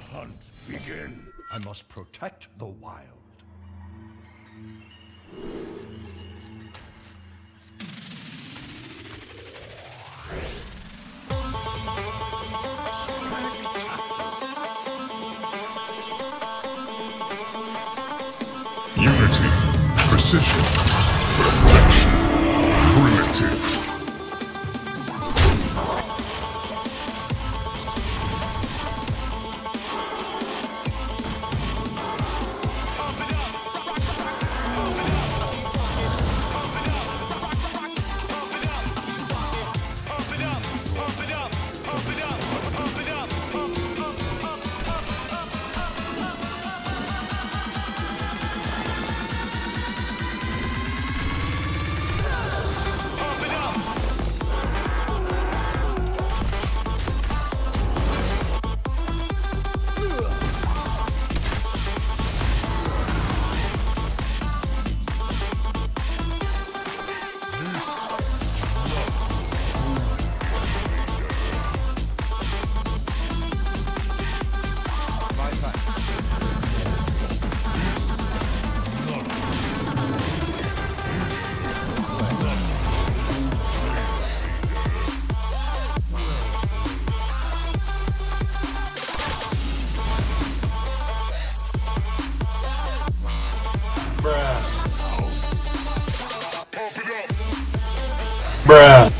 hunt begin. I must protect the wild. Unity, precision, perfection, primitive. Bruh.